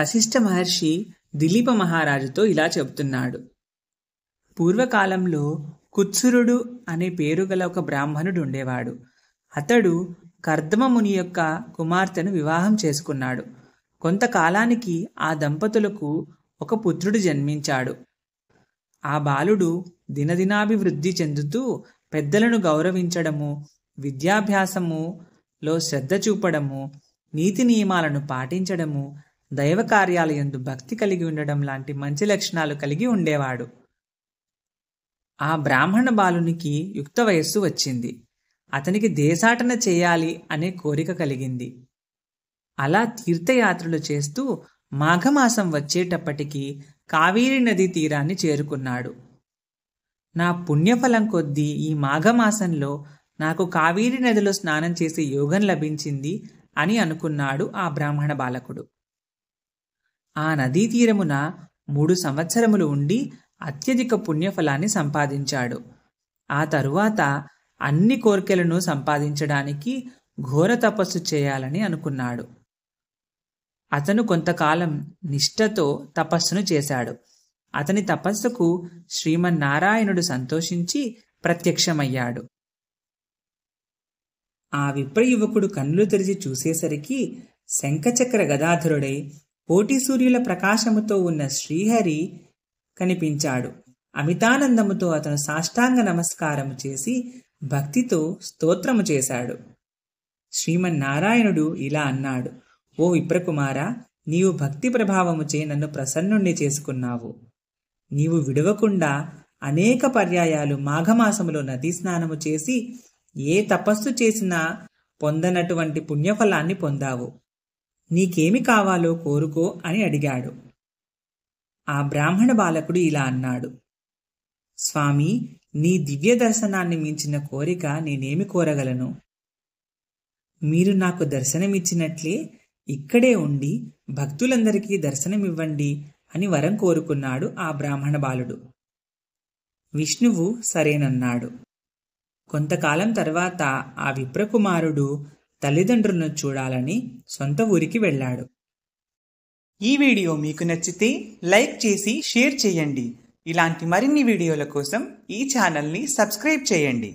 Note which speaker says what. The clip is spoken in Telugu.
Speaker 1: వశిష్ఠ మహర్షి దిలీప మహారాజుతో ఇలా చెబుతున్నాడు. పూర్వకాలంలో కుత్సురుడు అనే పేరు గల ఒక బ్రాహ్మణుడు ఉండేవాడు. అతడు కర్దమముని యొక్క కుమార్తెను వివాహం చేసుకున్నాడు. కొంతకాలానికి ఆ దంపతులకు ఒక పుత్రుడు జన్మించాడు. ఆ బాలుడు దినదినాభివృద్ధి చెందుతూ పెద్దలను గౌరవించడము విద్యాభ్యాసములో శ్రద్ధ చూపడము నీతి నియమాలను పాటించడము దైవ కార్యాలయందు భక్తి కలిగి ఉండడం లాంటి మంచి లక్షణాలు కలిగి ఉండేవాడు. ఆ బ్రాహ్మణ బాలునికి యుక్త వయస్సు వచ్చింది. అతనికి దేశాటన చేయాలి అనే కోరిక కలిగింది. అలా తీర్థయాత్రలు చేస్తూ మాఘమాసం వచ్చేటప్పటికి కావేరీ నదీ తీరాన్ని చేరుకున్నాడు. నా పుణ్యఫలం కొద్దీ ఈ మాఘమాసంలో నాకు కావేరీ నదిలో స్నానం చేసే యోగం లభించింది అని అనుకున్నాడు ఆ బ్రాహ్మణ బాలకుడు. ఆ నదీ తీరమున మూడు సంవత్సరములు ఉండి అత్యధిక పుణ్యఫలాన్ని సంపాదించాడు. ఆ తరువాత అన్ని కోర్కెలను సంపాదించడానికి ఘోర తపస్సు చేయాలని అనుకున్నాడు. అతను కొంతకాలం నిష్ఠతో తపస్సును చేశాడు. అతని తపస్సుకు శ్రీమన్నారాయణుడు సంతోషించి ప్రత్యక్షమయ్యాడు. ఆ విప్ర యువకుడు కన్నులు తెరిచి చూసేసరికి శంఖచక్ర గదాధరుడై కోటి సూర్యుల ప్రకాశముతో ఉన్న శ్రీహరి కనిపించాడు. అమితానందముతో అతను సాష్టాంగ నమస్కారము చేసి భక్తితో స్తోత్రము చేశాడు. శ్రీమన్నారాయణుడు ఇలా అన్నాడు ఓ విప్రకుమార నీవు భక్తి ప్రభావముచే నన్ను ప్రసన్నుణ్ణి చేసుకున్నావు. నీవు విడవకుండా అనేక పర్యాయాలు మాఘమాసములో నదీ స్నానము చేసి ఏ తపస్సు చేసినా పొందనటువంటి పుణ్యఫలాన్ని పొందావు. నీకేమి కావాలో కోరుకో అని అడిగాడు. ఆ బ్రాహ్మణ బాలకుడు ఇలా అన్నాడు. స్వామి నీ దివ్య దర్శనాన్ని మించిన కోరిక నేనేమి కోరగలను? మీరు నాకు దర్శనమిచ్చినట్లే ఇక్కడే ఉండి భక్తులందరికీ దర్శనమివ్వండి అని వరం కోరుకున్నాడు ఆ బ్రాహ్మణ బాలుడు. విష్ణువు సరేనన్నాడు. కొంతకాలం తర్వాత ఆ విప్రకుమారుడు తల్లిదండ్రులను చూడాలని సొంత ఊరికి వెళ్ళాడు.
Speaker 2: ఈ వీడియో మీకు నచ్చితే లైక్ చేసి షేర్ చేయండి. ఇలాంటి మరిన్ని వీడియోల కోసం ఈ ఛానల్ని సబ్స్క్రైబ్ చేయండి.